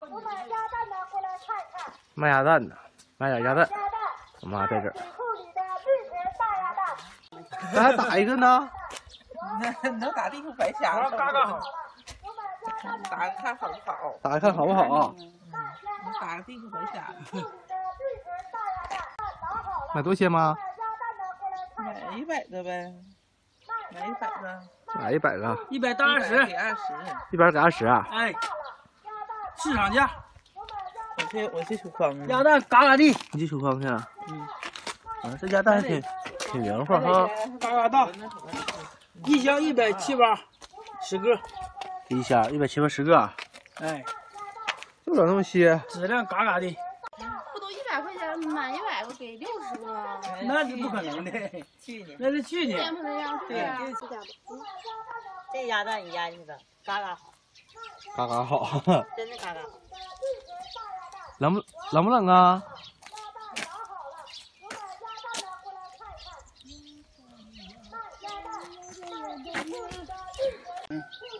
我买鸭蛋的过来看一看。卖鸭蛋的，买点鸭蛋。鸭蛋。我妈在这儿。水库里的绿皮大鸭蛋。咱还打一个呢。能打地图白瞎。嘎嘎好。打看好不好？打个看好不好？打个地图白瞎了。买多些吗？买一百个呗。买一百个。买一百个。一百到二十。给二十。一百给二十啊？哎。市场价。我去，我去取筐去。鸭蛋嘎嘎地。你去取筐去啊？嗯。啊，这鸭蛋还挺挺圆乎哈。嘎嘎大。一箱一百七八，十个。一箱一百七八十个。哎。就整那么些。质量嘎嘎的。不都一百块钱买一百个给六十个？那是不可能的。去年。那是去年。不那样对呀。这鸭蛋你腌去的，嘎嘎好。嘎嘎好。真的嘎嘎好。冷不冷不冷啊？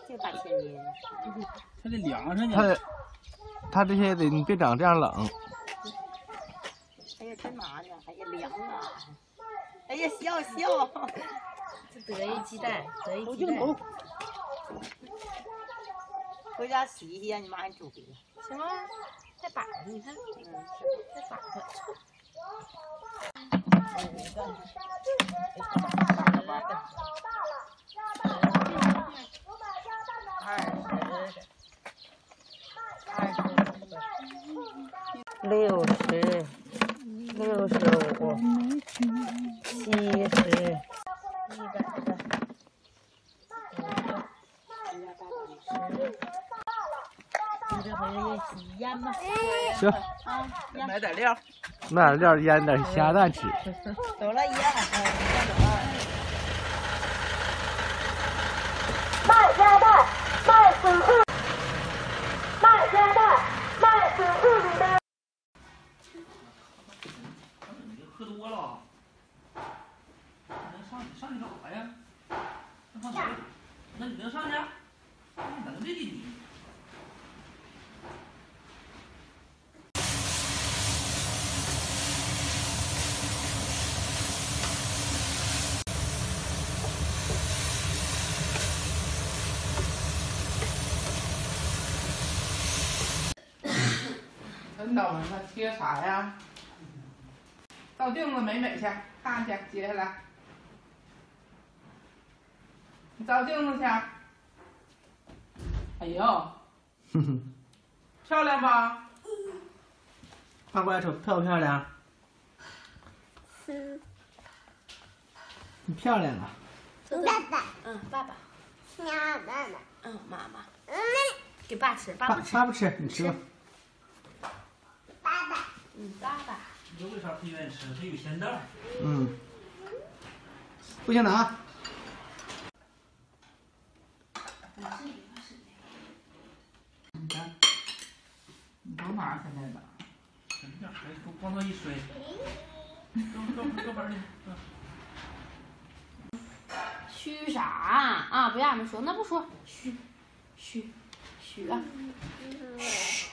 这半天呢，它得凉上去。它，它这些得你别长这样冷。哎呀，真麻呢！哎呀，凉啊！哎呀，笑笑。这得意鸡蛋，得意鸡蛋。回家洗一洗，让你妈给你煮回来。行吗？再摆着，你看，嗯，再摆着。六十，六十五，七十，一百个，你这回要洗腌吧？行。啊，买点料。买点料腌点虾蛋吃。走了，爷。卖鸭蛋，卖水库。卖鸭蛋，卖水库里的。你喝多了。能上去上去干啥呀？那放谁？那你能上去？能力的你。真逗呢，他贴啥呀？照镜子美美去，看去，接下来。你照镜子去。哎呦，漂亮吧？发过来瞅漂不漂亮？嗯。你漂亮啊。爸爸。嗯，爸爸。妈妈。嗯，妈妈。嗯。给爸吃，爸不吃。爸不吃，你吃吧。爸爸。嗯，爸爸。你为啥不愿意吃？它有咸蛋。嗯。不行拿。你看，你的。这孩子光头一摔。搁搁搁盆里。嘘啥啊？不让俺们说，那不说。嘘，嘘，嘘啊。嘘。